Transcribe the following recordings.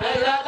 Obrigado.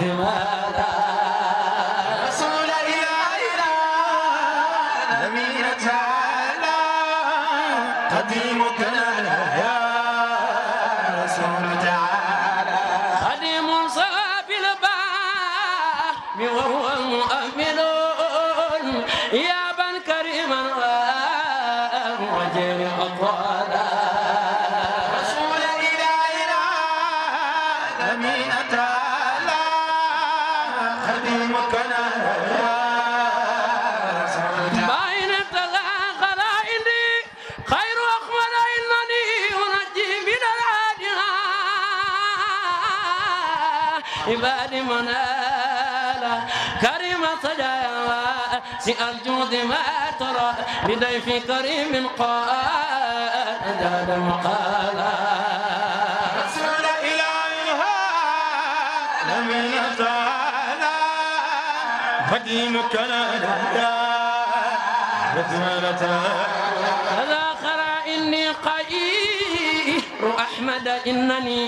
ってます عباد منالا كريم سي سأرجود ما ترى لضيف كريم قال زاد مقالا رسول إلهها هذا إني قدير أحمد إنني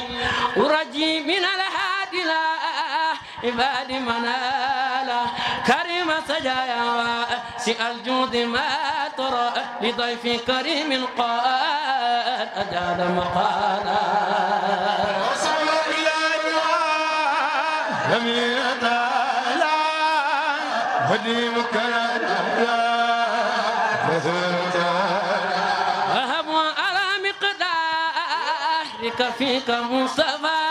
أرجي من عباد منالا كريم سجايا واسع الجود ما ترى لضيف كريم قال أجاد مقالا وصلى إلى لم يتالا هدي مكرم وهب على مقدارك فيك مصطفى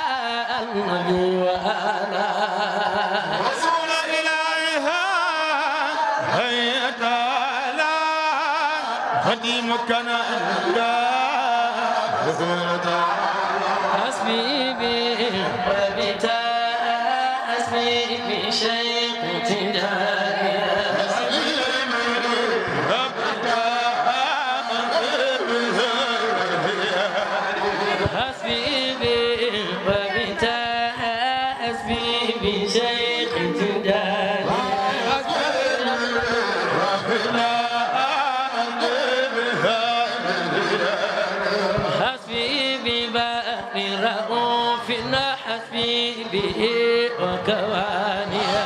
النبي وآله رسول إلهها هيا تعالى خديمك نأتى رسول تعالى حسبي به وبتاء حسبي بشيخ تداري Devi Ogavaniya.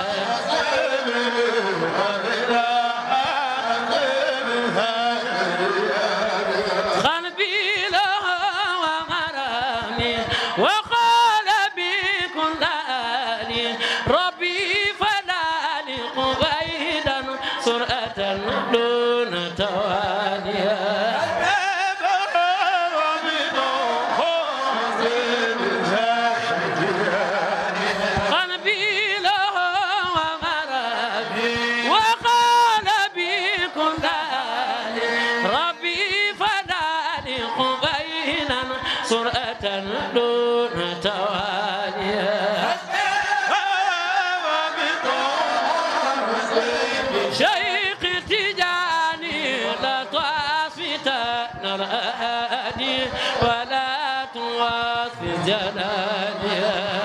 جلاله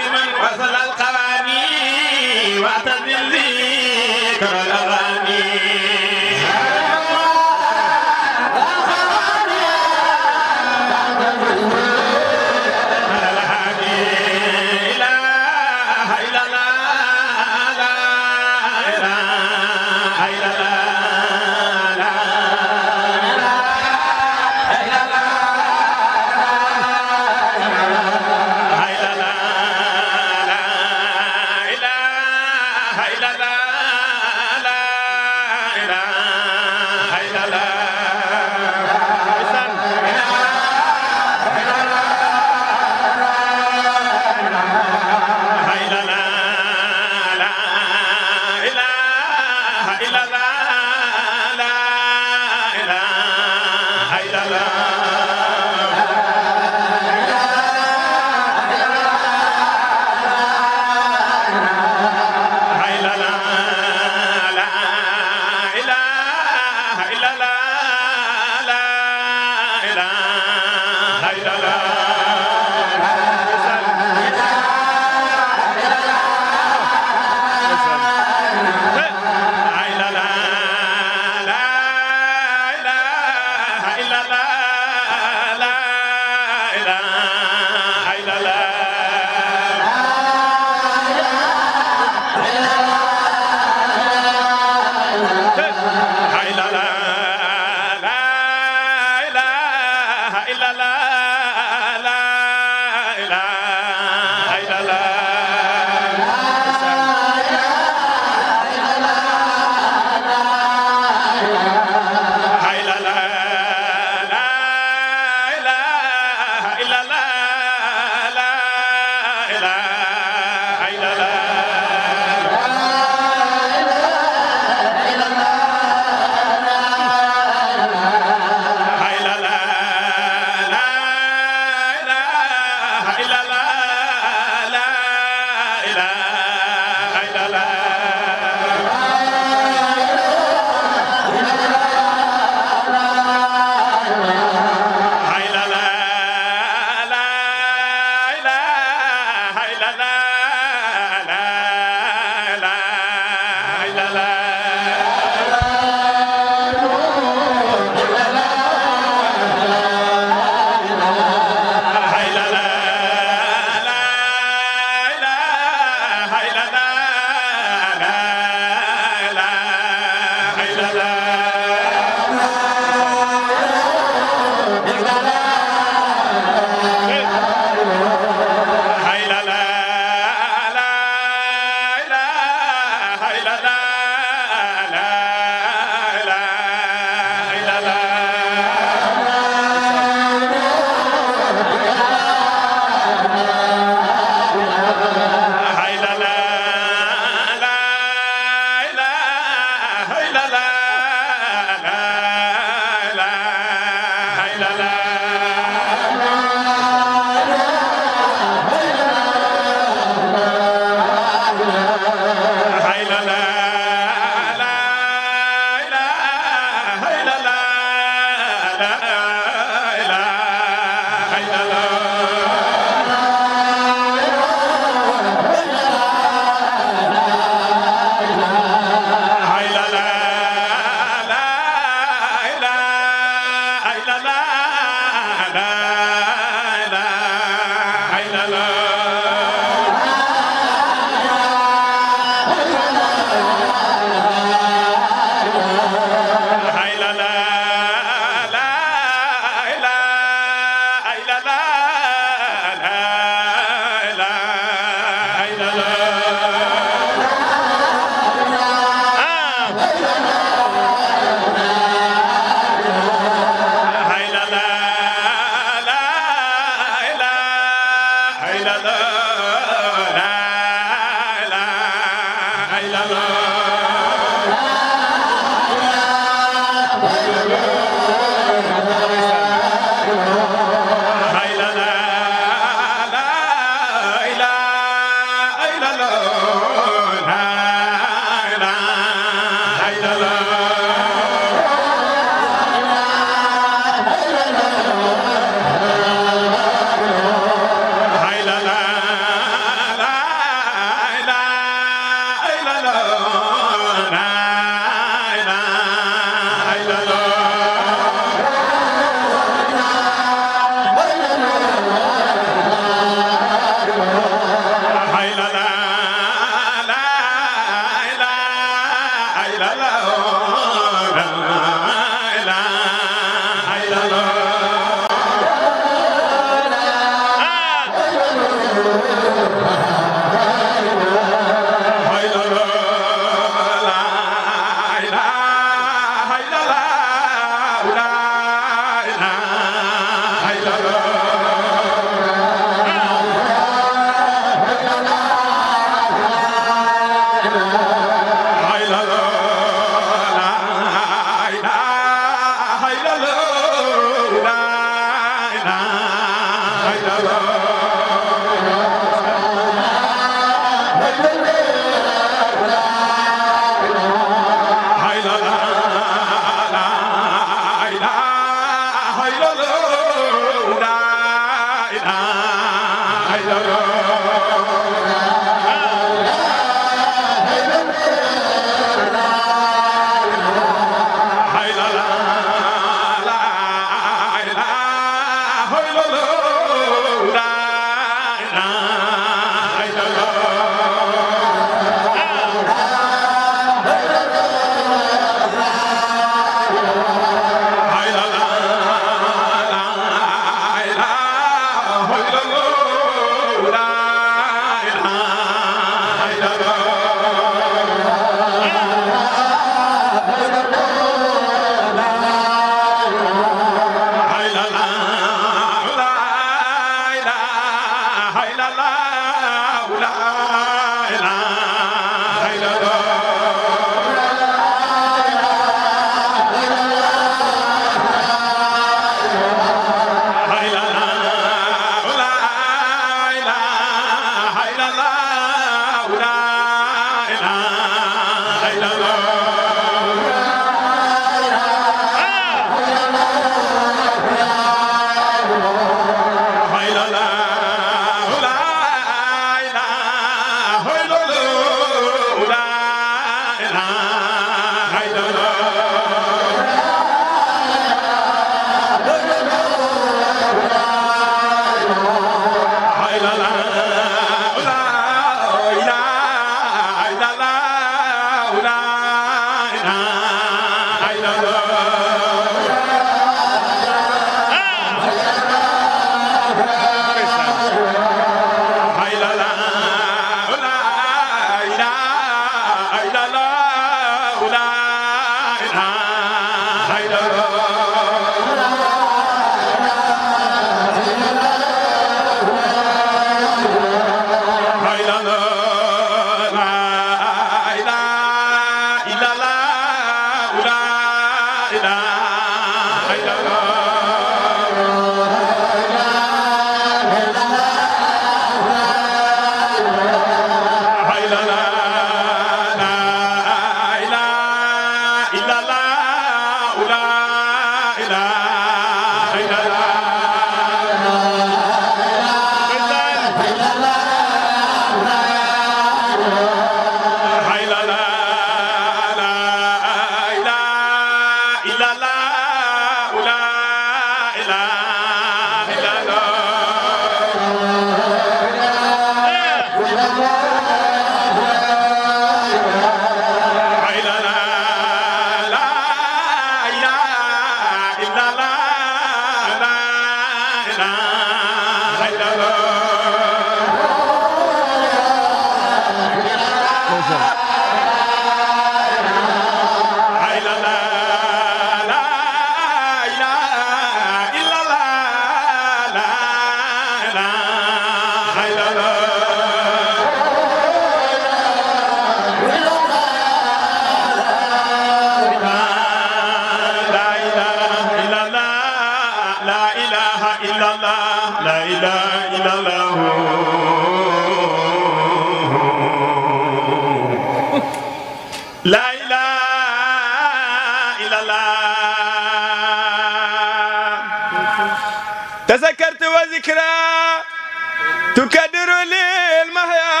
تكدر لي المهيا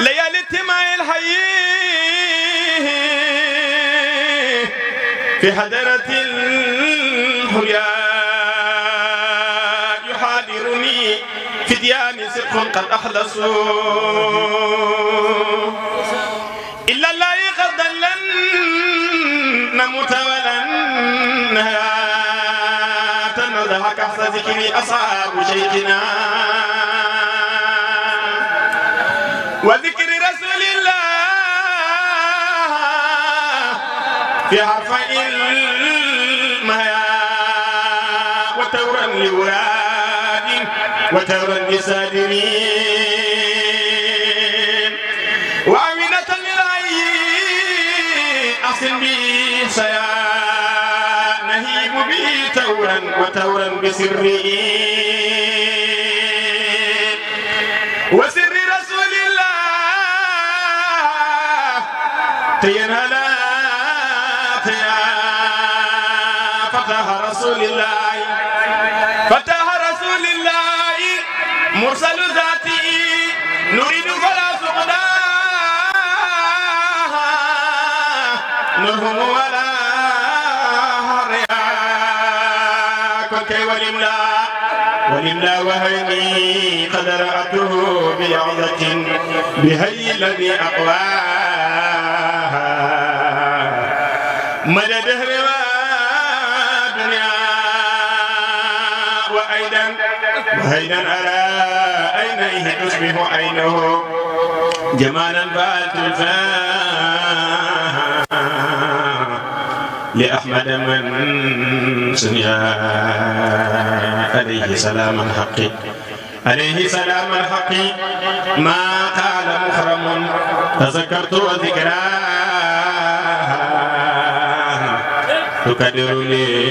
ليالي ما الحي في حضرة الحريا يحاضرني في ديان صدق قد أخلصوا إلا الله قد لن نموت ولن نهيا تنزهك أحسن ذكري أصحاب شيخنا وذكر رسول الله في حرف الماء وتورا لوراد وتورا لسادرين وعملة للعي أحسن به سيا نهيب به تورا وتورا بسره بين لاقيا فتح رسول الله فتح رسول الله مرسل ذاتي نريد فلا سقناها نرهم ولا رياك كي ولملا ولملا وهيني قد رأته بعظة بهي الذي أقواه وهيدا أرى أينه تصبح عينه جمالا بات لأحمد من سمع عليه سلام الحق عليه سلام الحق ما قال مخرم تذكرت ذكرى تكدر لي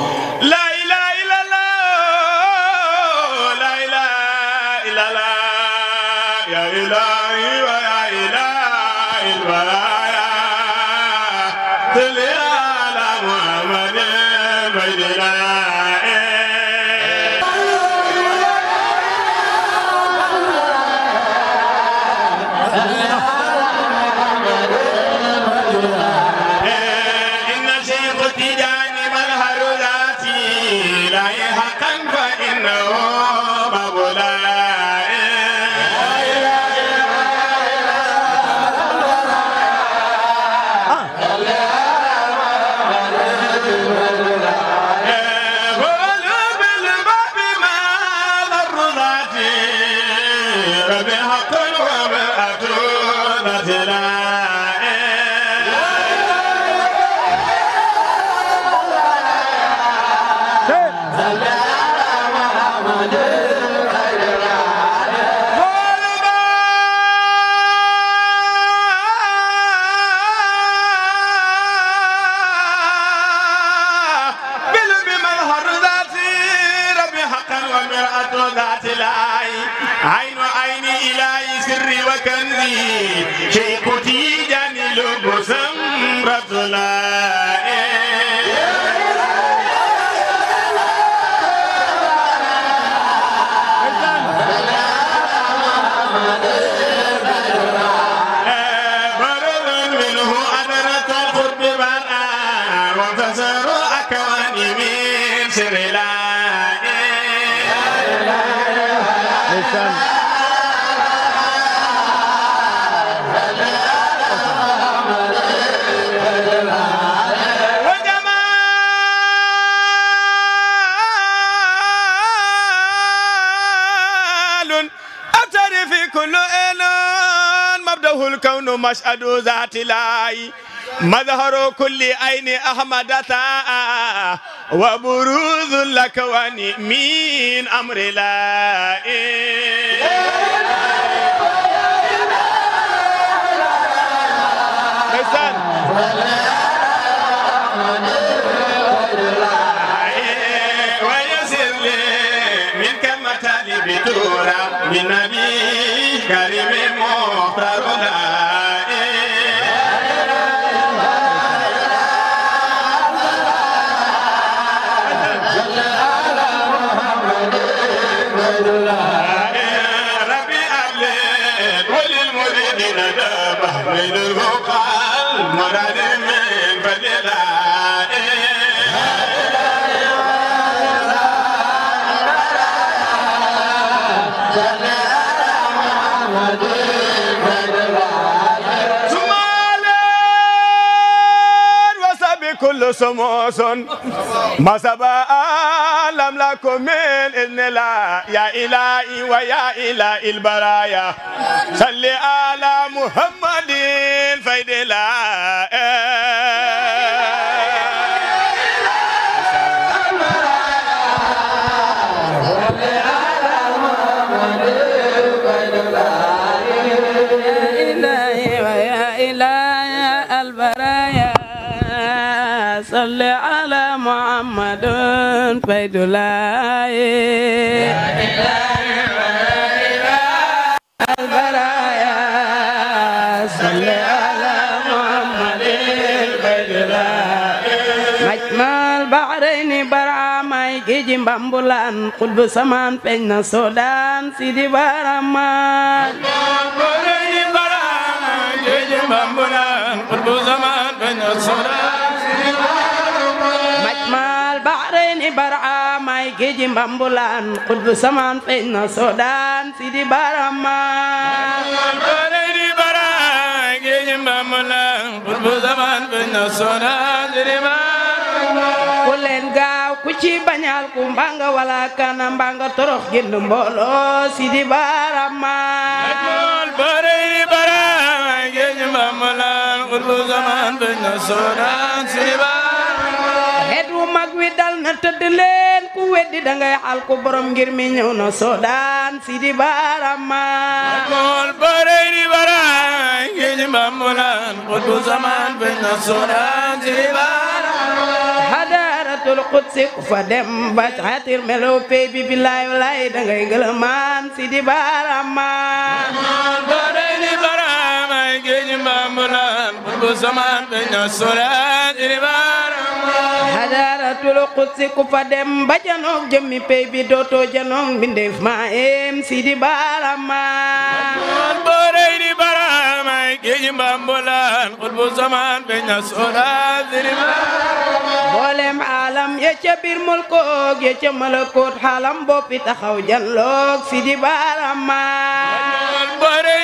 وكنزي شيخ تيجاني لبسم رسلا مشهد ذات الله مظهر كل عين أحمد تاء وبروز لك من أمر لا من نبي كريم مختار Vedo Gopal, Marani Me Balila كل سموس ما سبا لم لكم من إذن الله يا إلهي ويا إله البرايا صل على محمد فيد الله فيد لا البرايا صل على محمد الفيد لا مجمع البحرين برامي جيجي بامبولان قلب سمان بين السودان سيدي برامان البحرين برامي جيجي بامبولان قلب سمان بين السودان géeji mbambulaan xutbu samaan feeñ na soodaan si di baramaan di baraan géeji mbambulaan xutbu samaan feeñ na soodaan si di baramaan ku leen gaaw ku ci bañaal ku mbanga wala kana mbanga torox génn mbooloo si di baramaan di baraan géeji mbambulaan xutbu samaan feeñ na soodaan si di baramaan mag wi dal na tëdd leen ku weddi dangay xal ku borom ngir mi ñëw na soodaan si di barama mool barey di baraay ngi ñi qudsi fa dem ba xatir bi bilaay walaay dangay gëlëmaan si di barama mool barey di baraay ngi ñi mbambulaan xutbu zaman feñ na soodaan si di barama xadaratul xudsi ku fa dem ba janoog jëmmi pey bi dootoo janoog mbindeef maa em si di barama boorey di barama géej mbambulaan xutbu zaman feeñ na soodaan si di barama mboolem alam ya ca biir mulkoog ya ca malakoot xalam boppi taxaw janloog si di barama boorey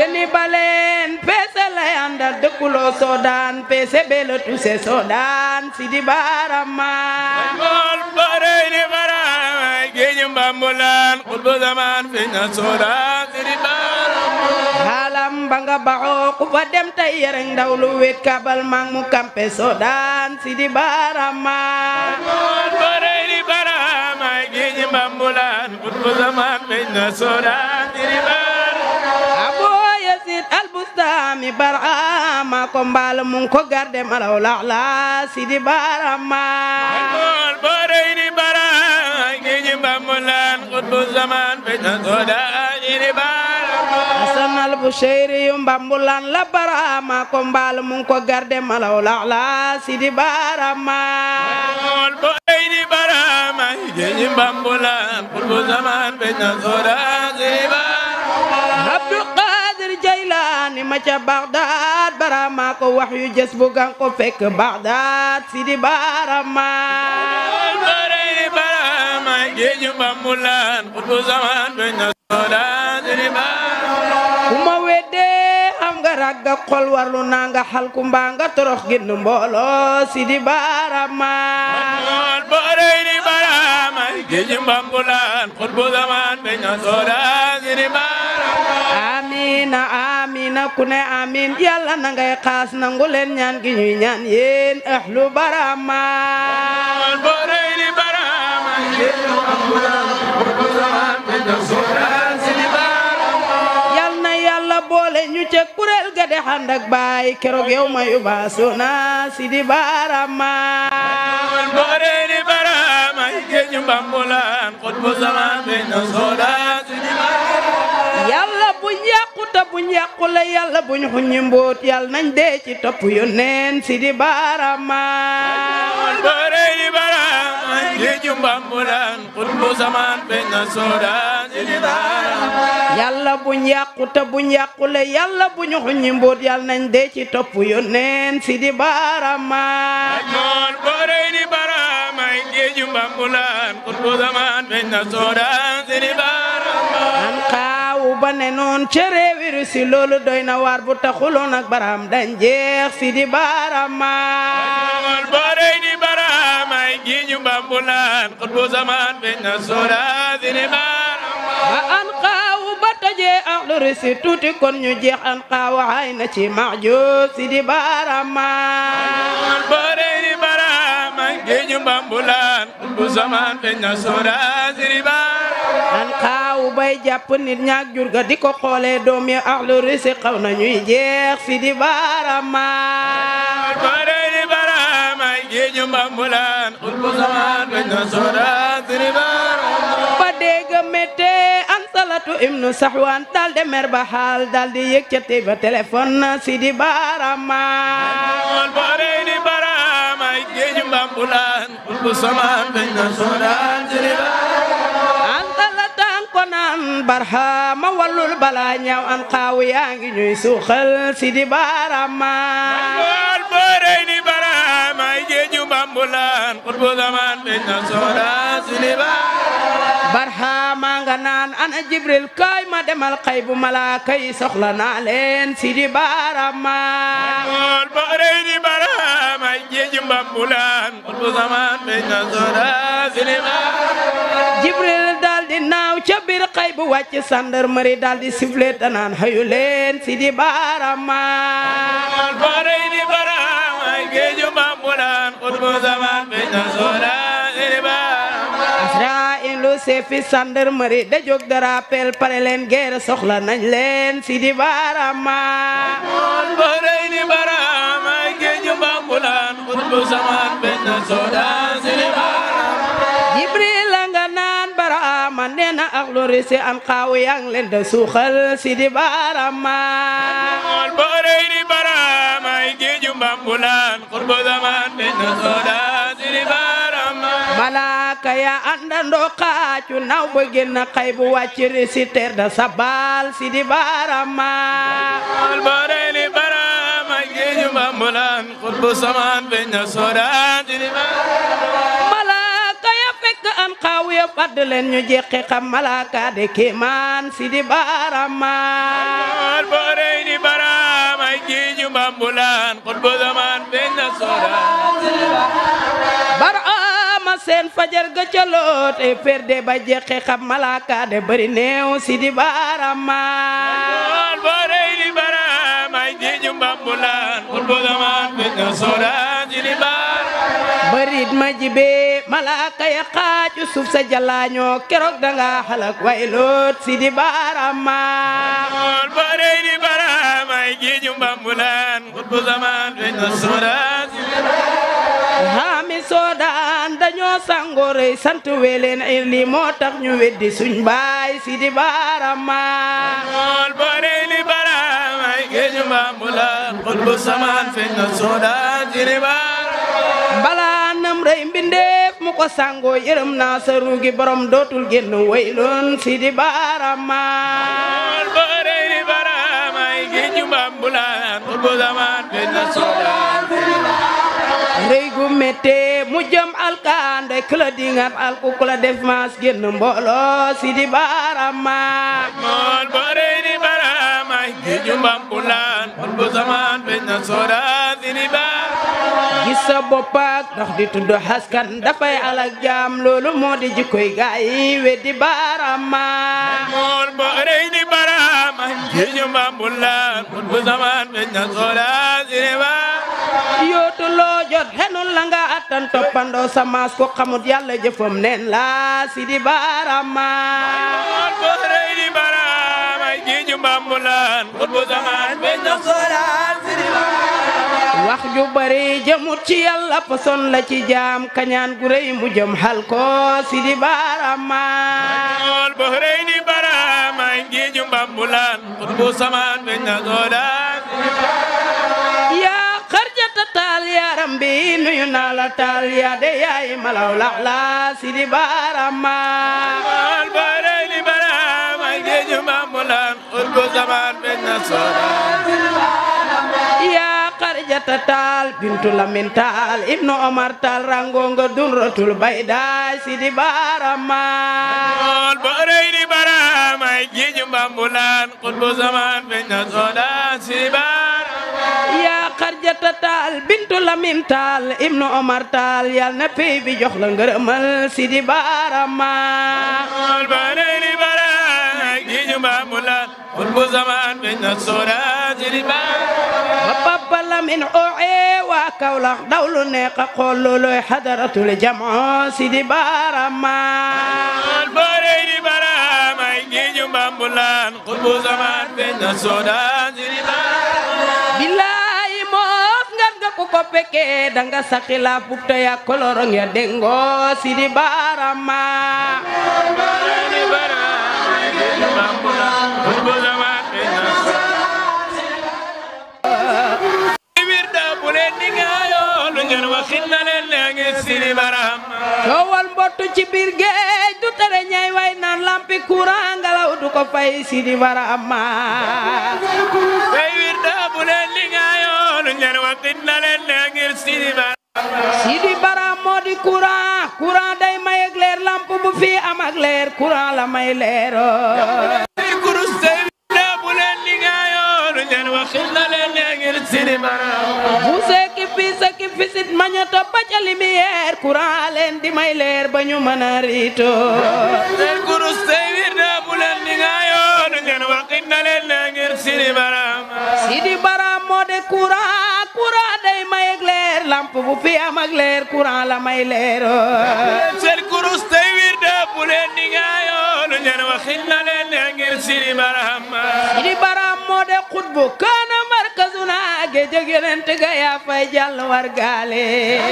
jëli baleen peese lay àndal dëkkuloo soodaan peese bee tuse soodaan si di baarama mool barey ba nga baxoo ku fa dem tay yereng ndaw wet kabal mang mu kampe si di barama mool barey ni barama géeñu mbambulaan xulbu zaman fi na soodaan si di baarama daami barama ko mbaala mun ko garde malaw laala sidi barama alkool booreyni baraa ngiiji bambulaan qutbu zaman be tasoodaan yiri barama asanal buseyri yu bambulaan la barama ko mbaala mun ko garde malaw laala sidi barama alkool booreyni barama ngiiji bambulaan qutbu zaman be tasoodaan yiri barama ni ma ca Bagdad barama ko wax yu jës bu gan ko fek Bagdad si di barama barani barama zaman barama ma am nga ragga xol warlu na nga hal ku mba nga torox génn mbolo si di barama barani barama géeju zaman bañ na soodaan si barama amina amina ku ne amin yàlla na ngay xaas nangu leen ñaan gi ñuy ñaan yéen ahlu barama yal na yàlla boole ñu ci kuréel ga de ànd ak baay keroog yow ma yu baasuna sidi barama yal yàqu te buñ yàqule yàlla buñ xuñi mbóot yàlla nañ dee ci topp yoneen si di barama bare di barama ji na soodaan si di barama yàlla buñ yàqu te buñ yàqule yàlla buñ xuñi mbóot nañ dee ci topp yoneen si di barama bare ba ne noon ca réewi Russie loolu doy na waar bu taxuloon ak baram dañ jeex si di barama boorey di baramay gi ñu bambulaan xut bu zaman feñ na sora si di barama ba an xaawu ba tajee ak lu Russie tuuti kon ñu jeex an xaawu ay na ci maxjub si di barama boorey di baramay gi ñu bambulaan xut bu zaman feñ na sora si di an xaawu bay jàpp nit ñaak jur ga di ko xoolee doom ya axlu risi xaw na ñuy jeex si di barama bare di barama gi ñu mbambulaan xul bu samaan bañ na soodaan si di barama ba dégg mété an salatu ibnu saxwaan dal de mer ba xaal dal di tey ba téléphone si di barama bare di barama gi ñu mbambulaan xul bu samaan bañ na soodaan si di barama ko naan barhama bala ñaaw an xaaw yaa ngi ñuy suuxal si di barama wal boorey ni barama ay jeeju bambulaan xutbu zaman na soda si di nga naan ana jibril kaay ma demal xay bu malaaka yi soxla naa leen si di baarama ol ba rey naaw ca biir xay bu wàcc sandar mari dal di danaan xayu leen si di baarama ol ba rey di barama jeeju mbambulaan ol bu zaman beñ Israëlu seefi gendarmerie da jóg da rappel pare leen guerre soxla nañ leen si di barama mool ba rëy di barama géeju bambulaan xutbu samaan benn soodaan si di barama Jibril nga naan barama nee na ak lu risi an xaaw yang leen da suuxal si soodaan ka Anda àndandoo xaacu begina ba buat xay si wàcc réciter si di barama albareni barama géeju bambulan xutbu samaan beñ na soodaan si di ya fekk an xaaw ya fàdd leen ñu jeqi xam malaaka si di barama albareni ya ya, barama géeju bambulan xutbu samaan beñ na soodaan Sen fajar ga ca loot e perde ba jeqe xam malaaka de bari neew si di barama boorey di baram ay jiiju mbambulaan pour bogamaan bi nga soodaan si di bar barit ma jibe malaaka ya xaaju Yusuf sa jalaañoo keroog danga xalak way loot si di barama boorey di Bara, ay jiiju mbambulaan pour bogamaan bi nga soodaan si di bar haami soodaan dañoo sangoo rëy sant weleen ay li moo tax ñu weddi suñ baay si di baarama mool boore li baaraam ay géeju maamulaan xutbu samaan na soodaan si di ko sangoo yërëm naa sa dootul génn wayloon si di baarama mool rëy gu métte mu jëm alkaande ku la dingat alku ku la def maas génn mbooloo si di baarama mool baay géeju Mbambulaan bët bu zamaan na soodaa siniba gis sa boppaak ndax di tudd askan dafay alak jaam loolu moo di jikkoy gaay weddi baarama mool ba rëy di baarama géeju Mbambulaan bët bu zamaan bañ na soodaa siniba yootu loo jot xenul la nga attan toppandoo maas ko xamut yàlla jëfam neen la sidi baarama mool jiiju mbambulaan wax ju bari jëmut ci yàlla poson la ci jam kañaan gu rëy mu jëm xal ko sidi barama ñool bo rëy ni barama jiiju mbambulaan xutbu zamaan be jox solaan yaa xarjata taal yaram bi nuyu naa la taal yaa de yaay malaw منام قلب زمان بالنصارى يا قرية تال بنت لمن تال ابن عمر تال رانغونغ درة البيداء سيدي بارما البرين برام يجي بامبولان قلب زمان بالنصارى سيدي بارما يا xarjata taal bintu lamin taal ibnu omar taal yal na pey bi jox la ngërëmal sidi barama إمام لا قلب زمان من الصورات بابا لمن أوعي وكولا دول نيقا قول له حضرة الجمع سيدي بارما الباري بارما يجي بامبولان قلب زمان من الصورات بالله ku ko peke danga sakila pukto ya kolorong ya dengo sidi barama barama towal mbottu ci biir géej tere ñay way naan lampi courant ngelaw du ko fay Sidi Barahama way Sidi Bara moo di courant day may ak leer lamp fi am leer courant la may leer ba ñu mën a riito Sidi Bara moo di day may leer leer lamp bu fi leer courant la may leer seen kurus tey wir de bu leen di ngaayoo lu ngeen waxin na leen ne ngir siri baram siri baram moo de xutbu kaana markazuna géej yonent ga yaa fay jàll war gaale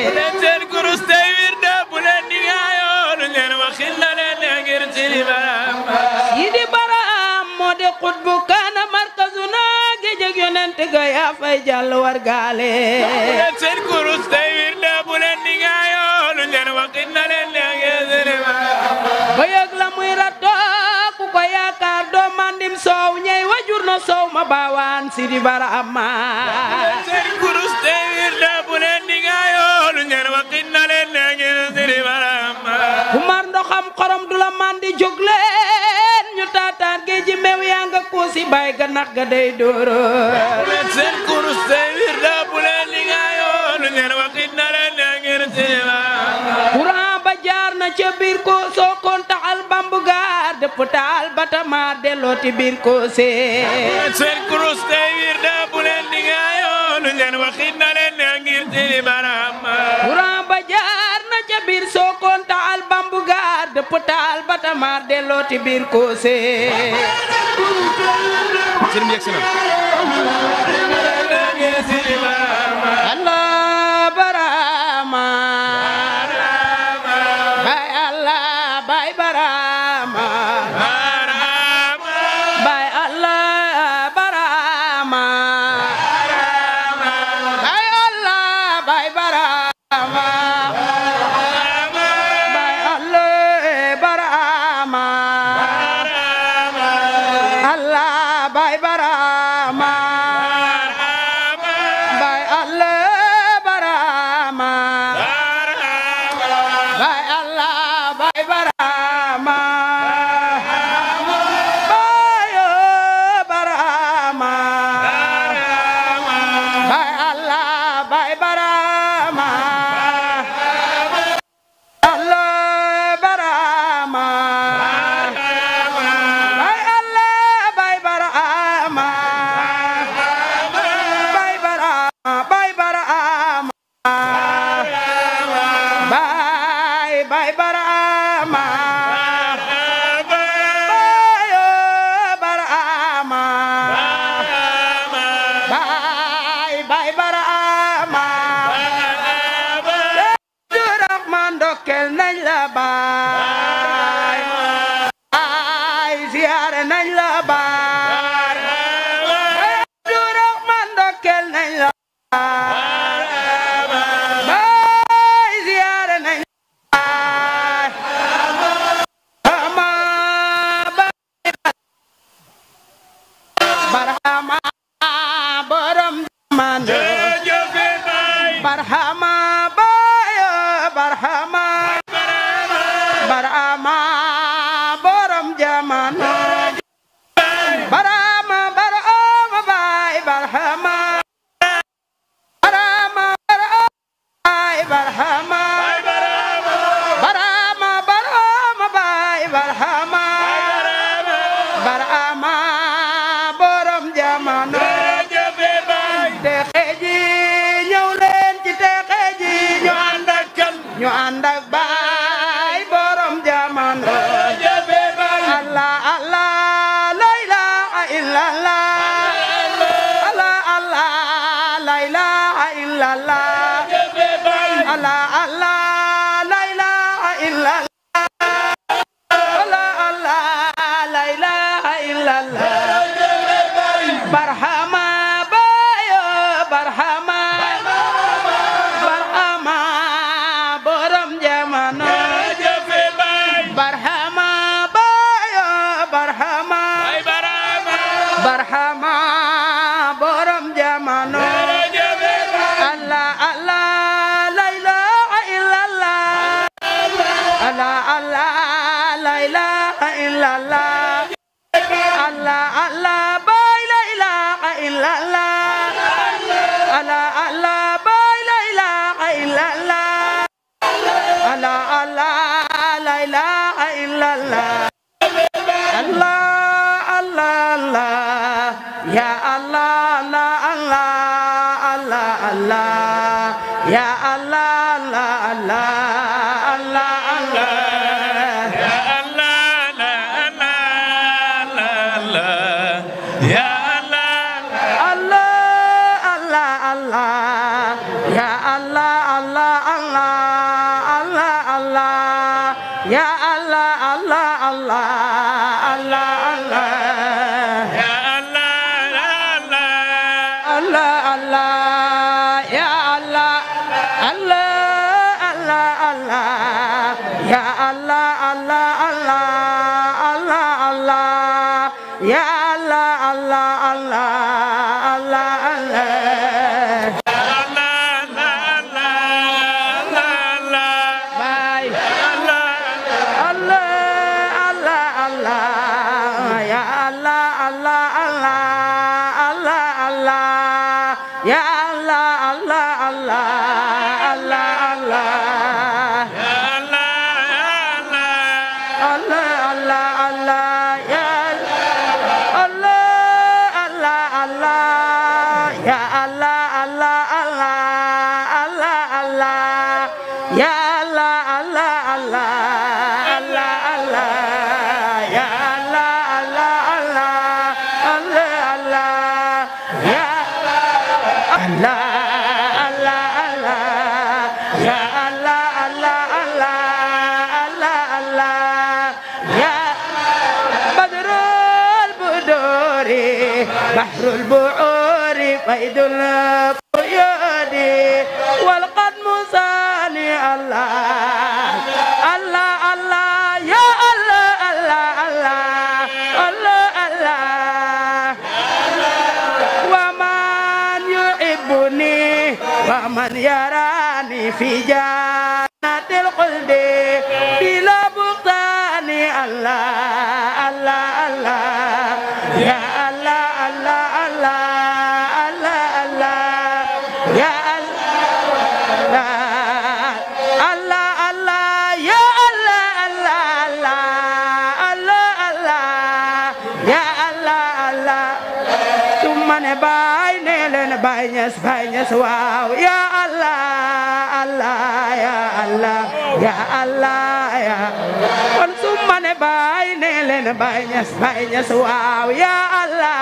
bu leen kurus tey wir de bu leen di ngaayoo lu ngeen waxin na leen ne ngir siri baram siri di jëg yonent ga yaa fay jàll war gaale bu yëg la muy rattoo ko yaakaar doo mandim soow ñey wajur na soow ma baawaan si di bara amma bu mar ndoxam xorom du la mandi jóg leen si bay ga nax ga day seen kurus seen wirda bu leen li nga yoon ngeen waxit na leen ne ngeen siiwa Quran ba jaar na ca biir ko kon taxal bambu gaar dëpp taal ba tamaar delloo ti biir ko see seen kurus seen wirda bu leen li nga yoon ngeen waxit na leen ne ngeen siiwa biir soo konta al bambu gaar dëpp taal batamaar delloo ti biir koosee. ya Allah Yes, wow. Ya Allah, Allah, ya Allah, ya Allah, ya Allah. Kon sumane bay ne len bay ñas bay ñas waaw. Ya Allah,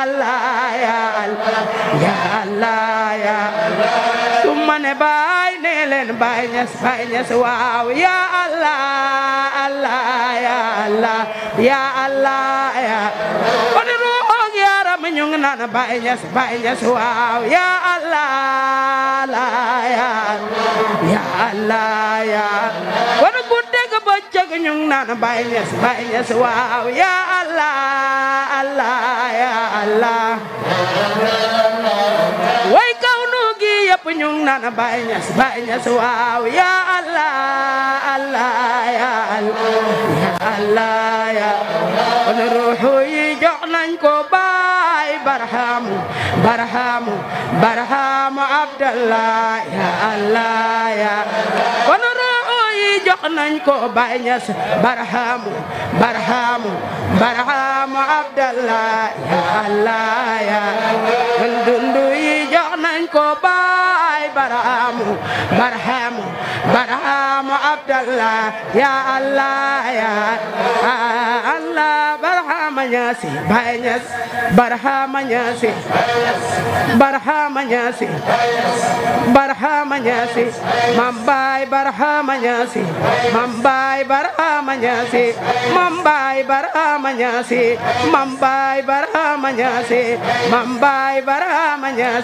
Allah, ya Allah, ya Allah, ya Allah. Sumane bay ne len bay ñas bay ñas waaw. Ya Allah, Allah, ya Allah, ya Allah, ya Allah. ñu ngi naan Baay Ñas Baay Ñas waaw ya Allah la ya ya Allah ya wanu guddeeg bëccëg ñu ngi naan Baay Ñas Baay Ñas waaw ya Allah Allah ya Allah way kaw nu gi yëpp ñu ngi naan Baay Ñas Baay Ñas waaw ya Allah Allah ya Allah ya Allah ya wanu ruuxu yi jox nañ ko ba برهام برهام برهام عبد الله يا الله يا jox nañ ko Baay Ñas barhamu barhamu barhamu Abdallah ya Allah yi jox ko Baay Abrahamu Barhamu Barhamu Abdullah Ya Allah Ya Allah Barhamu Nyasi Bayas Barhamu si Barhamu si Barhamu si Mambai Barhamu si Mambai Barhamu si Mambai Barhamu si Mambai Barhamu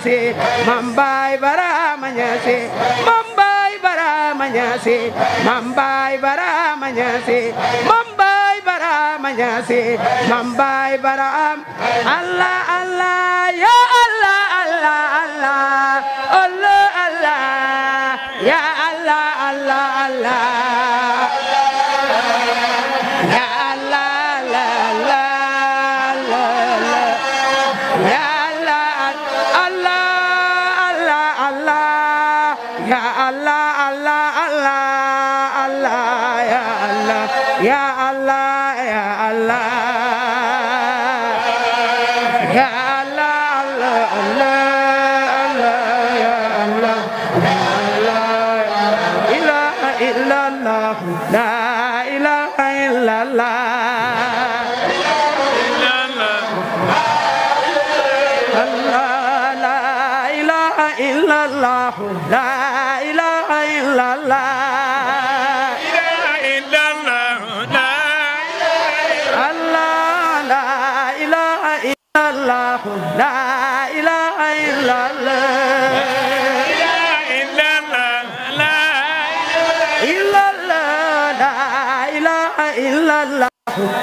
si Mambai Barhamu Mambai Barama Ñaase Mam Baay Barama Ñaase Mam Baay Barama Ñaase Mam Baay Barama Ñaase Mam Baay Baram Allah Allah ya Allah Allah Allah Allah Allah ya Allah Allah Allah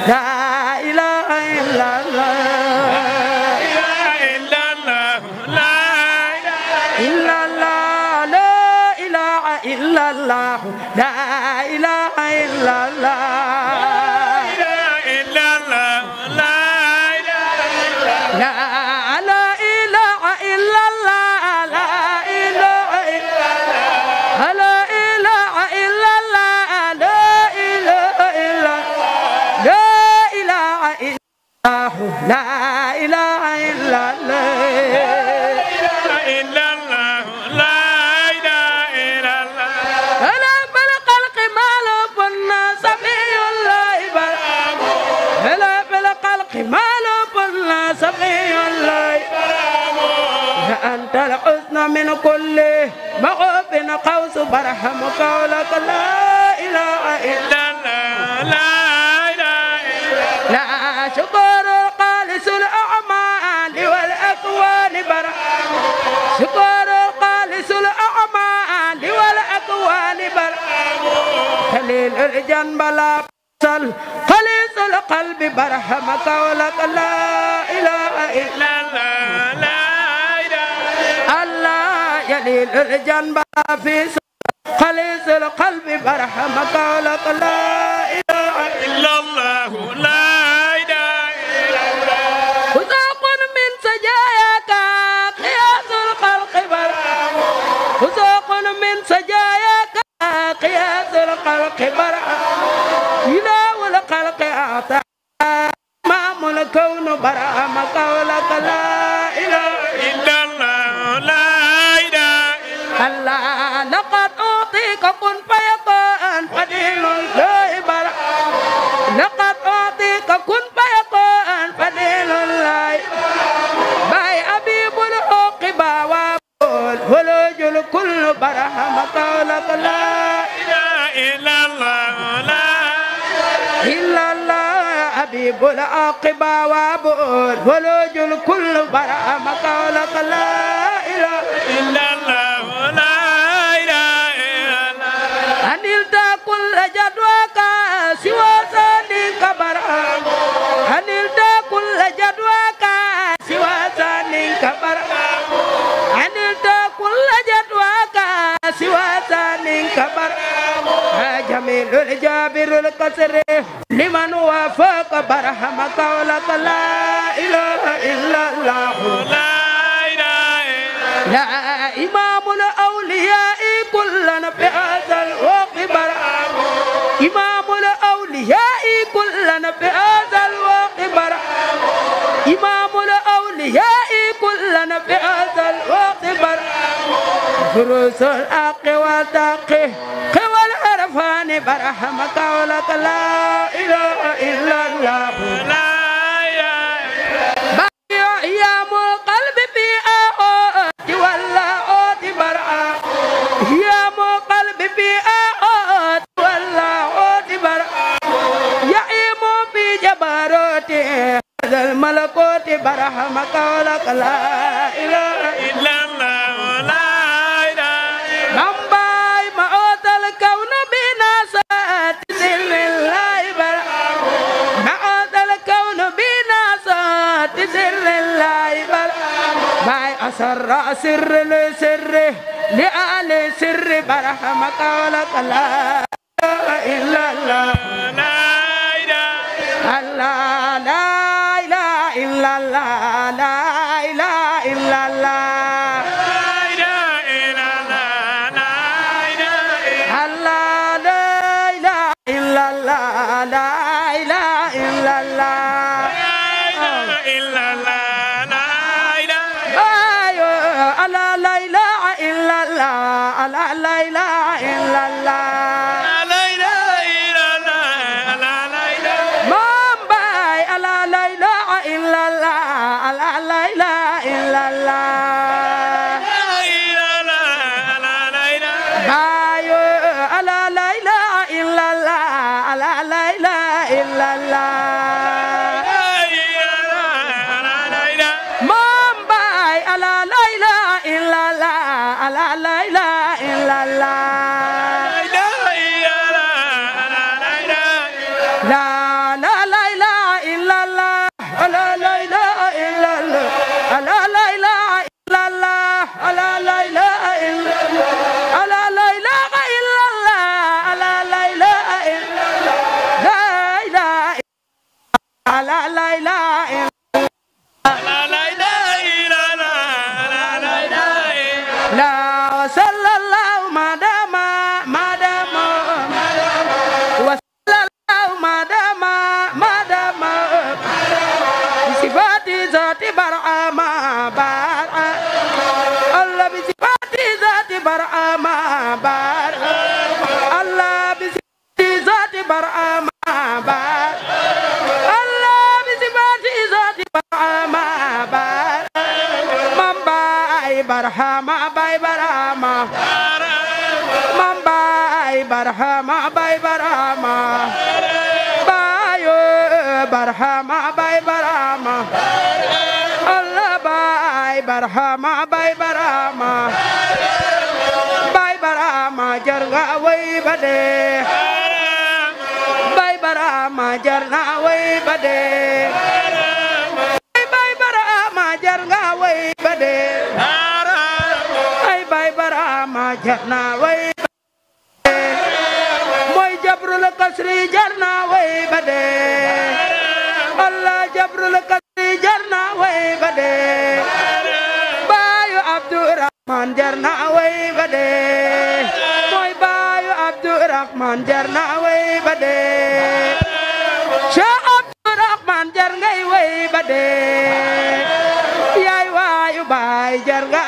لا إله إلا الله la la الحسن من كل مغوب قوس برحم قولك لا إله إلا الله لا إله إلا لا شكر القالس الأعمال والأكوان برحم شكر القالس الأعمال والأكوان برحم خليل الجنب لا صل خليص القلب برحم قولك لا إله إلا الله جليل الجنب في خليص القلب فرح مقالك لا إله إلا الله لا إله إلا الله وذاق من سجاياك قياس الخلق من سجاياك قياس الخلق إله الخلق أعطى ما الكون إلا الله حبيب العاقبة وابود ولوج الكل برأ مقالك لا إله إلا الله لا إله إلا الله أنلت كل جدواك سوى ذلك برأ أنلت كل جدواك سوى ذلك برأ أنلت كل جدواك سوى ذلك برأ جميل الجابر القصر لمن وافق برحم قولك لا إله إلا الله لا إله إلا الله إمام الأولياء كلنا في هذا الوقت برحم إمام الأولياء كلنا في هذا الوقت برحم إمام الأولياء كلنا في هذا الوقت برحم فرس الأقوى تقي ne برحمك ولك لا إله إلا الله برحمك ولك لا برا سر لسر لآل سر برحمك ولك لا إلا الله لا إله إلا الله لا إله إلا الله barhama bay barama oh, Allah bay barhama bay barama bay way ba dee bay barama way ba dee bay barama way jabrul kasri na way ba dee walla jabrul kasri jar na ba dee baayu abdurahman jar na way ba ba dee sha abdurahman jar ngay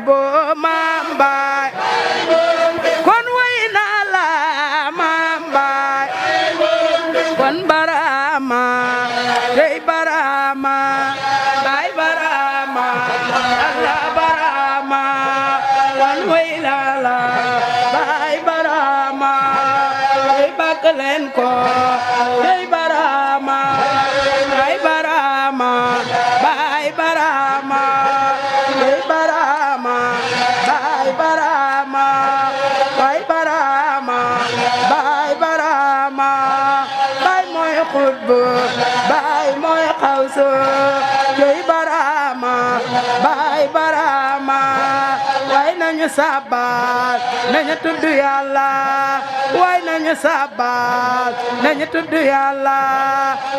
boy buur baay mooy xawsu joy baraama baay baraama way nañu saabal nañu tudd yàlla way nañu saabal nañu tudd yàlla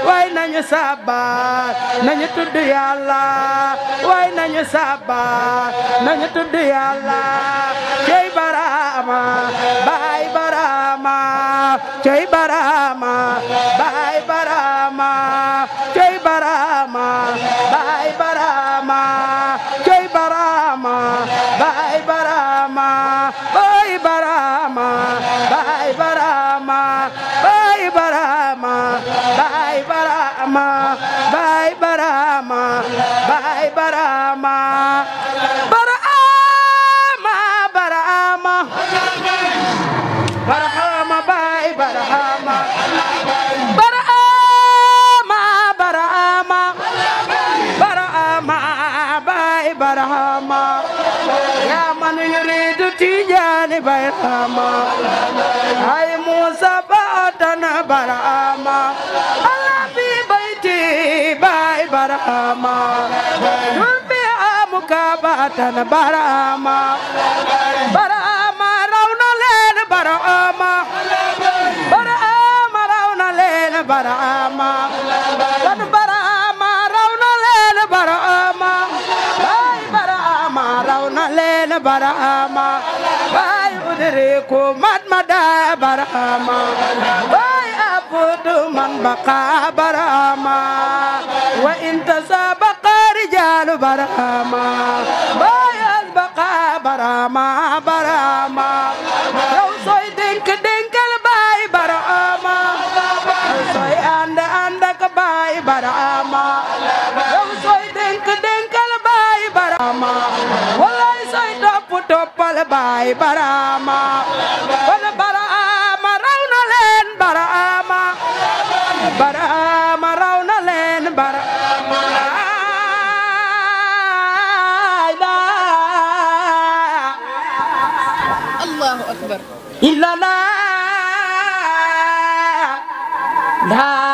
way nañu saabal nañu tudd yàlla way nañu saabal nañu tudd yàlla joy baraama baay baraama cey barama baay barama cey barama برهما ينبيع مكابة برهما برهما رون لين برهما برهما رون لين برهما برهما رون لين برهما باي برهما رون لين برهما باي أدريكو مد مدى برهما باي أبود من بقى برهما إن تسابق رجال براما بايا بقى براما براما لو صي دنك دنك الباي براما لو صي عند عندك باي براما لو صي دنك دنك الباي براما والله صي توب توب الباي براما وانا براما رونا لين براما براما رونا لين براما إلا لا لا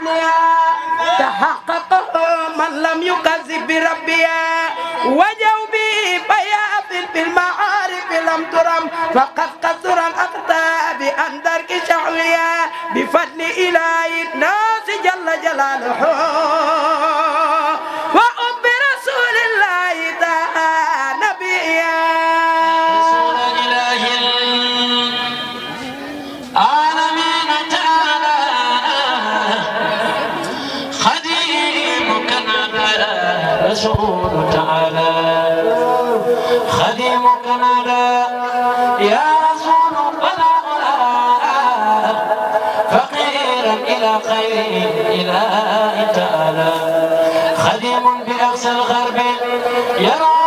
قبلها تحققه من لم يكذب بربها وجوا به بياض بالمعارف لم ترم فقد قصر الأخطاء بأن درك شعويا بفضل إلهي الناس جل جلاله الرسول تعالى خديمك نادى يا رسول فلا فقيرا إلى خير إله تعالى خديم بأقصى الغرب يرى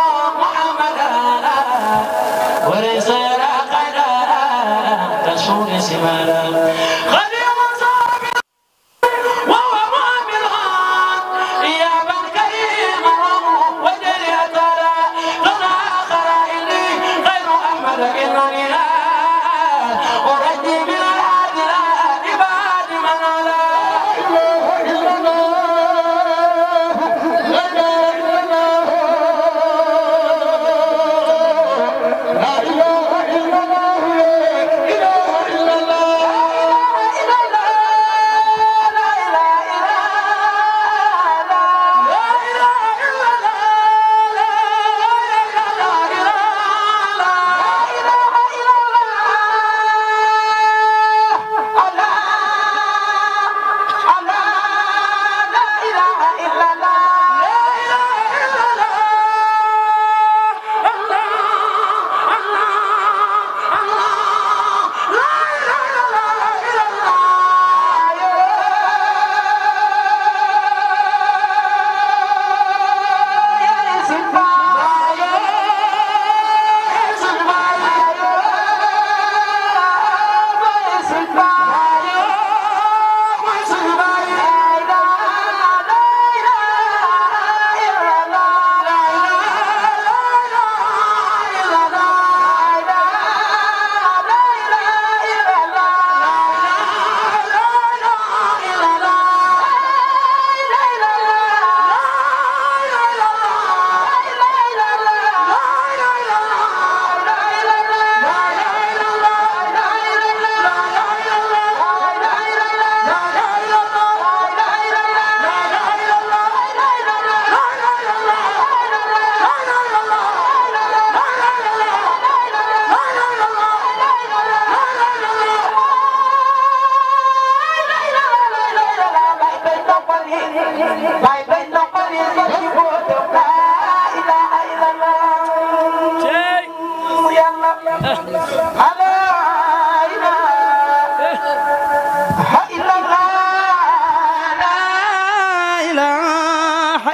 لا إله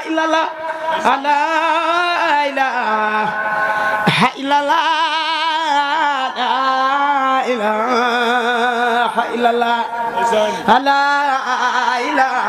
إلا الله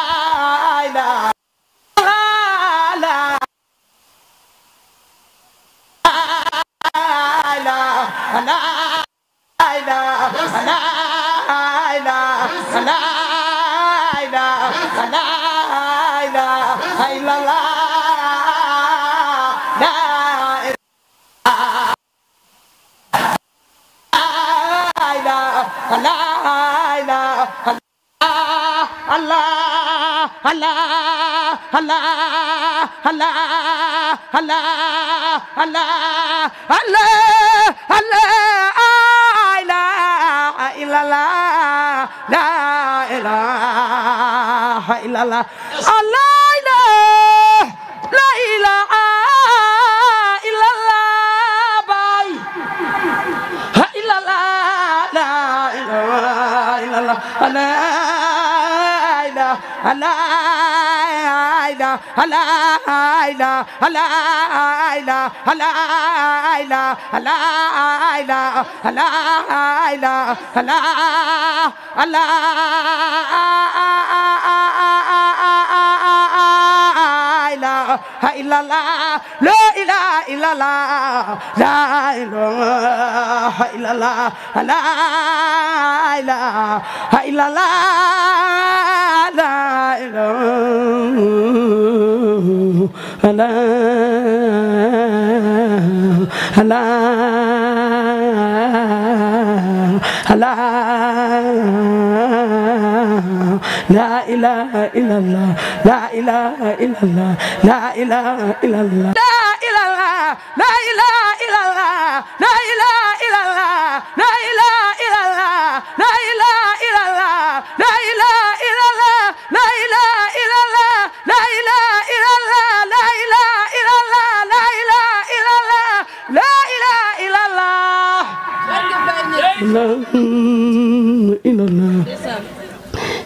Allah, Allah, Allah, Allah, Allah, Allah, Allah, Allah, Allah, Allah. إلا لا لا إله إلا الله الله هلا هلا هلا هلا هلا هلا هلا هلا هلا هلا هلا هلا هلا إلا الله لا إله إلا الله لا إله إلا الله لا إله إلا الله لا إله Allah, ala ala La ilaha illallah la ilaha illallah la ilaha illallah la ilallah la ilaha illallah la ilaha illallah la ilaha illallah la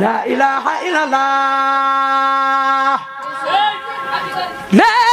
لا إله إلا الله لا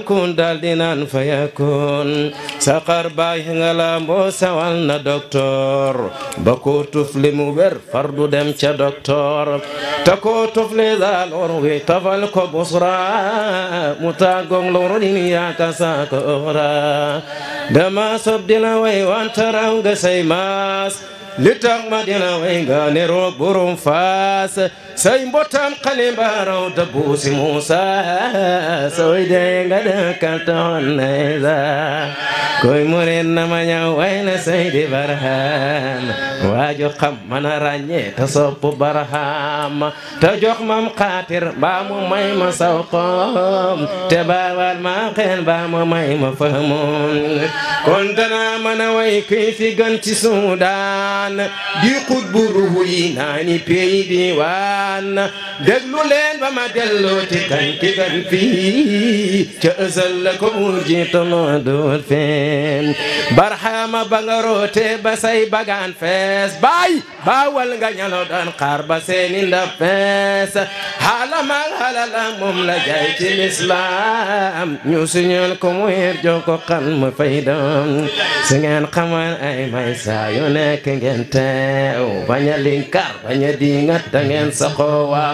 borom kun daal di naan fa yakun saqar nga la mboo sawal na doktor ba ko tufli mu wér fardu dem ca doktor ta ko tufli daal or wi tafal ko busra mu taagong lor din yaaka saa ko ora dama sob di la way wantaraw nga say maas li tax ma di la way nga ne roog burum faas say mbotaam xale mbaaraw muusa sooy dee nga dëkkal toon naysa koy murit na ma ñaw na say di baraham waaju xam mana ràññee ta sopp baraham ta jox mam xaatir mbaa mu may ma saw xoom te baawal ma xeen mbaa mu may ma fahmoon kon dana mana way kuy fi gën suudaan di xut bu yi naani peyi waa alxuraan déglu leen ba ma delloo ci kan fii ca ësal la ko buur ji tolloo dóor feen barxaama ba nga rootee ba say bagaan fees baay baawal nga ñalo daan xaar ba seeni ndab fees xaalamaal xalala moom la jaay ci lislaam ñu suñul ko mu hér ko xan mu fay doon ngeen xamal ay may saa yu nekk ngeen teew bañ a linkar bañ a diingat da ngeen sax taqwa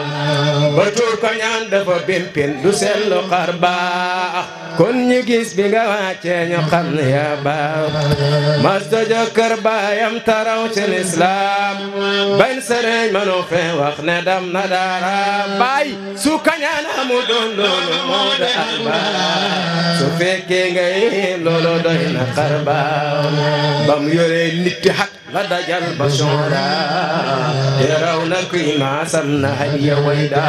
ba tuur ko ñaan dafa bimpin du sellu xar baax kon ñu gis bi nga wàccee ñu xam ne yaa baax masta jëkkër baayam taraw ci lislaam bañ sëriñ mënu fee wax ne dam na daara baay su kañaan amu doon loolu moo da baax su fekkee ngay loolu doy na xar baax bam yoree nit ki xat la dajal ba soora te raw na kuy maasam na hadiya wayda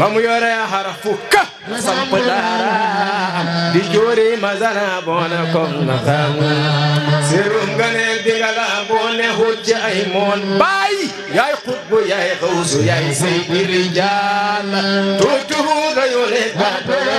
ba mu yore harafu ka samp daara di joori mazana boona kom na taamu sirum ganeel bi nga boone hujj ay baay yaay xutbu yaay xawsu yaay seydi rijaal tuutuhu ga yore ka tore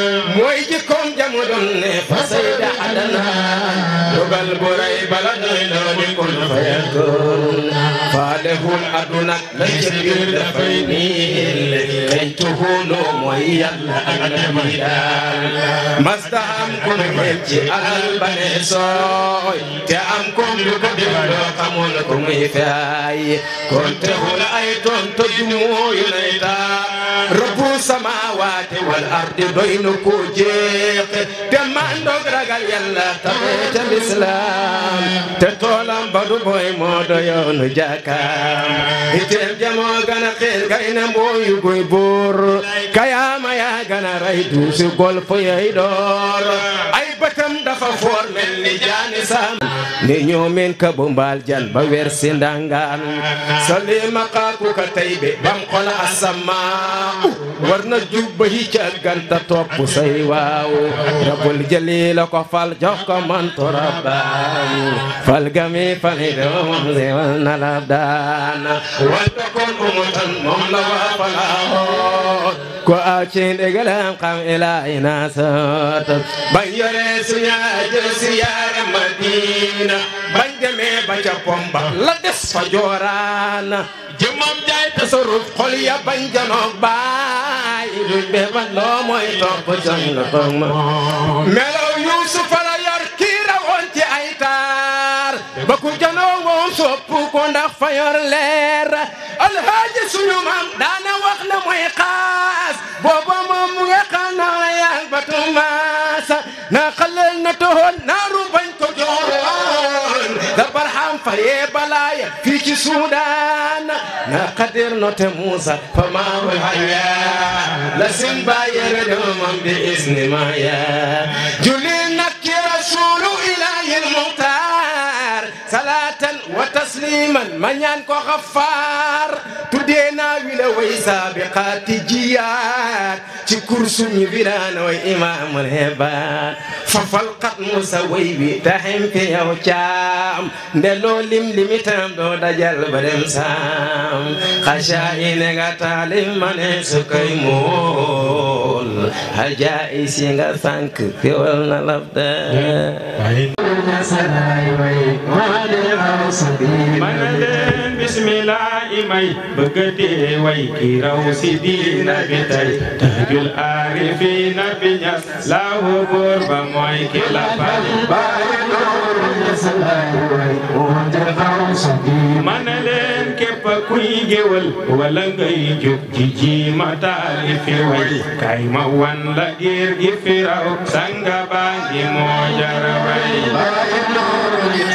ودن فسيد عدنا يبل بري بلد لون كل فيكون فاله الأدنى ليس بالدفين ليته نوم يلا أنميدا مستهم كن يبجي البني سوي تأمكم لقدر لقمون كم يفاي كنت هنا أيضا تجمو ينيدا رب السماوات والأرض بينكم جيل te te ragal yàlla tamit ca lislaam te toolam ba du moo doyoonu jàkkaam itéem jamoo gana xeel kay na mbooyu kayaama yaa gana ray duusi golf yay door ay bëtam dafa foor mel ni jaani saam nde ñoomen kabo mbaal dial ba werse ndangaan kaaku ka tayɓe bam kola a samma warna jubba hicca ganta topp say waaw rabbul jalila ko fal jokko manto rabbani falgame faniɗe omse wonnalabdana wadda kon umo tan mom la waa falaaho ko aw ciin egelam xam ilaahi naasata bañ yore su ñaajal siyaare Madina bañ demee ba ca Pomba la des fa jooraana jëmmam jaay tasaruf xol ya bañ janoog baay duñ be ban loo mooy topp sang la ma melaw Yuusuf ba ku janoo moom ko ndax fa yor leer alhaaji suñu maam daana wax na mooy xaas booba moom mu nga xam na yaal ba tumaasa na xalel na toxoon naaru bañ ko jooroon da barxam fa yee balaaya fii ci suudaan na xadir note muusa fa maawul haya la sin baa yere doomam bi isni maaya julli nag ci rasuulu wa tasliman ma ñaan ko xafaar tuddee naa wi way saabiqaati jiyaat ci kursu ñu way imaamul hebaat fafal xat musa way wi taxem fi yow caam nde loo doo dajal ba dem saam xaca i ne nga taalim ma ne su koy mool na laf mana leen bismillah i may bëggatee way ki si diina bi tay tajul aarifiina bi ñas laahu góor ba mooy ki la fal baari góor ñas laahu way wonte raw si diina mana leen képp kuy géwal wala ngay jóg ji jiima taali fi way kay ma la giir gi fi raw sanga baa ngi moo jar way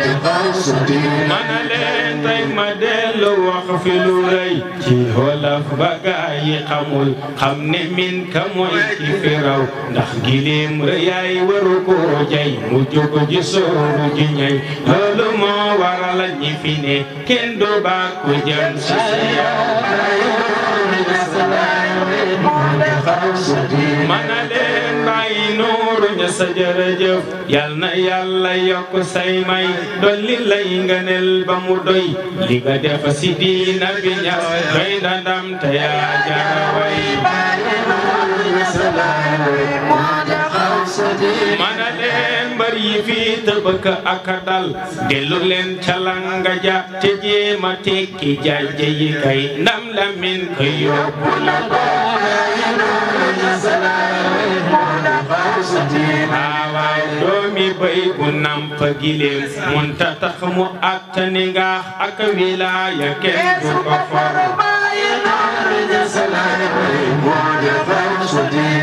di ay suti mana leen tey dellu wax fi lu rëy ci wolof ba gaa xamul xam ne min ka mooy ci firaw ndax gileem rëyaay waru ko jay mu jóg ji sooru ji ñay loolu moo waral ñi fi ne kenn du bàkku jëm si si yow nuuru ña sa jërëjëf yal na yàlla yokk say may dolli lay ngëneel ba mu doy li nga def si diina bi ñas doy na ndam te yaa jaraway mana leen mbar yi fii tëbëkk ak dal dellu leen calanga ja te jéema tekki jajje yi kay ndam la min ko yóbbu la waawaay doomi bay bu namp gileem munta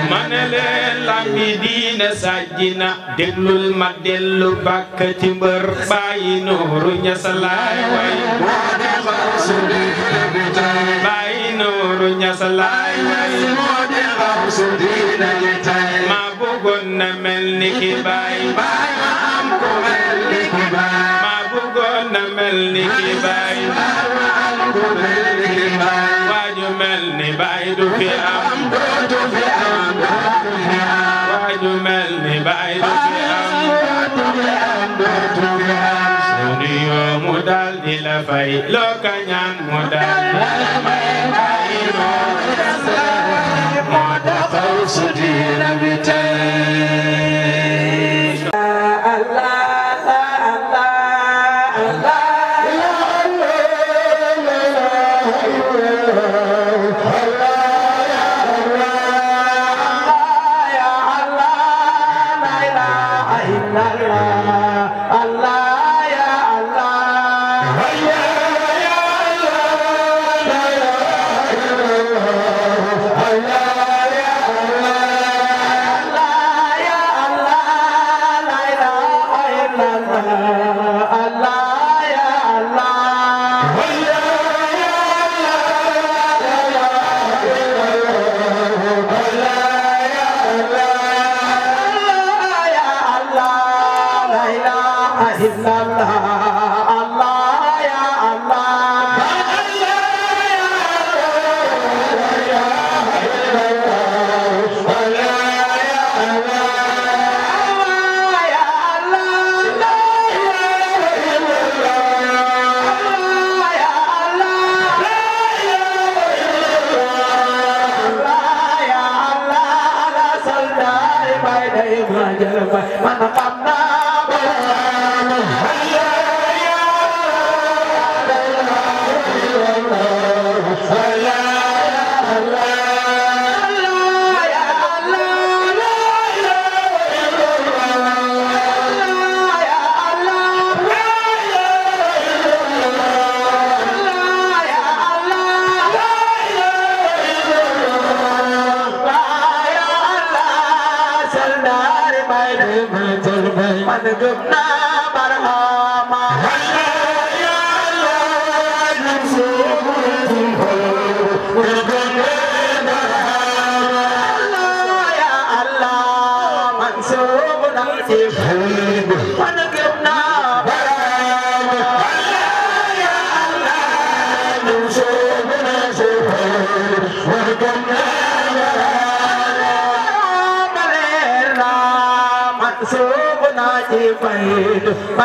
mane leen lambi diine sajjina déglul ma dellu bàkk ci mbër bàyyi nooru ñasalaay way nuuru ñas laay ñas moo di xam su diina ji tay ma bëggoon na mel ni ki baay baay ma am ku mel ni ki baay ma bëggoon na mel ni ki baay baay ma am ku mel ni ki baay waaju mel ni baay du fi am dootu fi am dootu fi am waaju mel ni baay du fi am dootu fi am dootu fi am sunu yoo mu dal di la fay loo kañaan mu dal do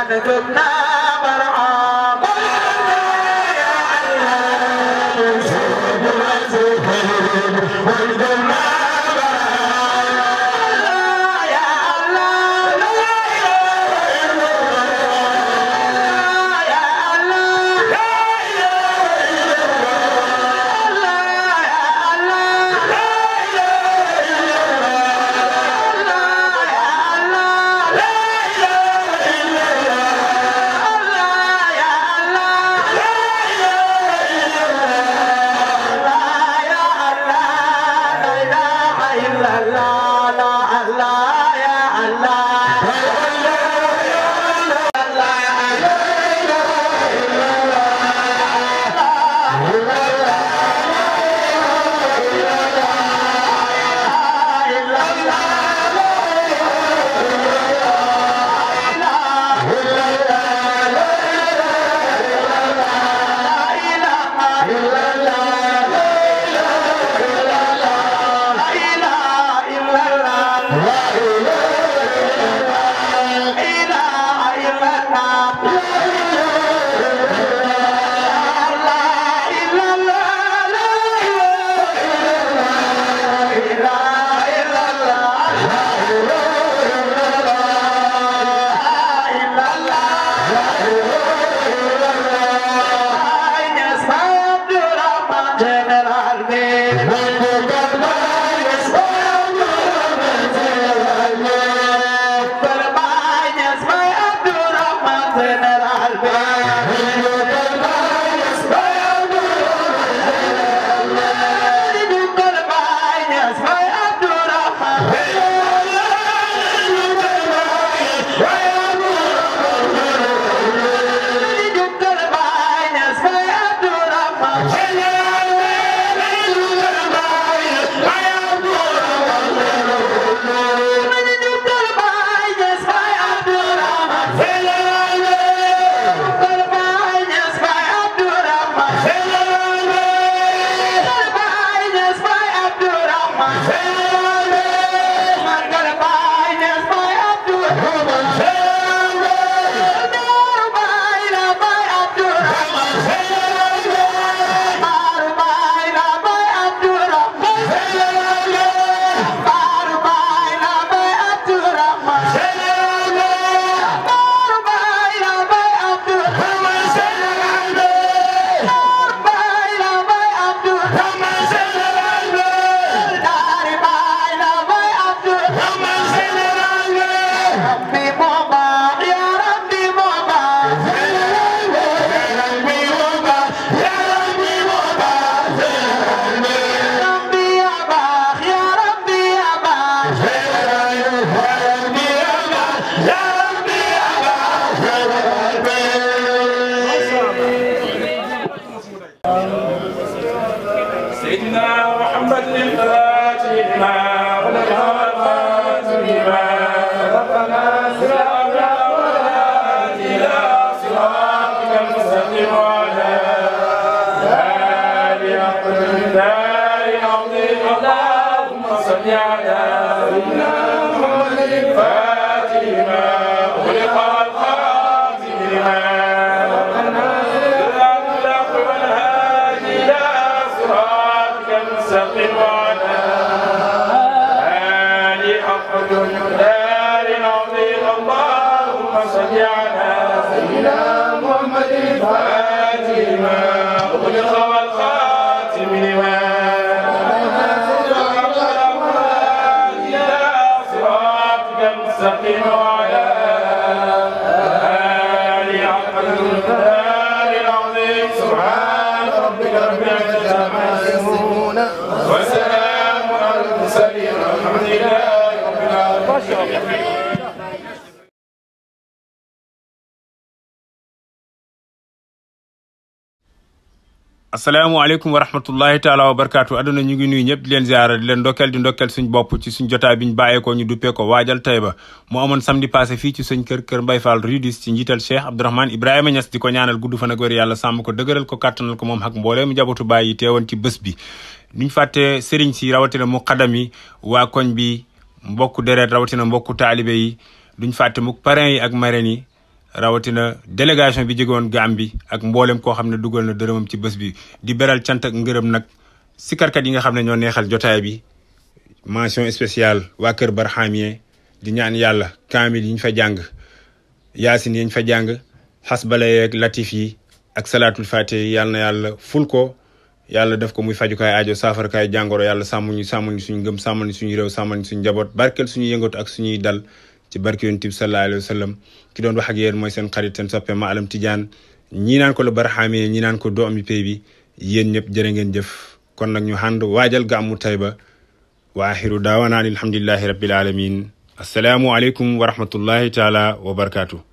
Hallelujah. عما وسلام على المرسلين والحمد لله رب العالمين السلام عليكم ورحمة الله تعالى وبركاته أدنى نيجي نيجي نب لين زيارة لين دوكل دين دوكل سنج باب بتشي سنج جتا بين باي كوني دوبي كو واجل تايبا مو أمان سامدي باس في تشي سنج كر كر باي فال ريدي سنج جيتال شيخ عبد الرحمن إبراهيم ناس دي كوني أنا الجودو فنا غوري الله سام كو دعير الكو كاتن الكو مام حكم بوله مجا بتو باي تيوان تي بس بي نين فات سرينج سي راوتي نمو قدمي وا كوني بي مبكو دير راوتي نمبكو تعلبي نين فات مك بارني أك مارني rawatina délégation bi jógewoon Gàmbi ak mboolem koo xam ne dugal na dërëmam ci bés bi di beral cant ak ngërëm nag si sikarkat yi nga xam ne ñoo neexal jotaay bi mention spéciale waa Kër Barhamiye di ñaan yàlla kaamil yi fa jàng yaasin yi ñu fa jàng xasbala yeeg latif yi ak salaatul faate yi na yàlla ful ko yàlla def ko muy fajukaay aajo saafarkaay jàngoro yàlla sàmmuñu sàmmuñu suñu ngëm sàmmuñu suñu réew sàmmuñu suñ njaboot barkeel suñu yëngatu ak suñuy dal ci barke yonent bi sallallahu sallam ki doon wax ak yéen mooy seen xarit seen soppe ma alam tijaan ñii naan ko lu barxaamee ñii naan ko doomi pay bi yéen ñëpp jërë ngeen jëf kon nag ñu ànd waajal gàmmu Tayba wa axiru daawanaan alhamdulillahi rabbil alamin asalaamu aleykum wa rahmatullahi taala wa barakaatu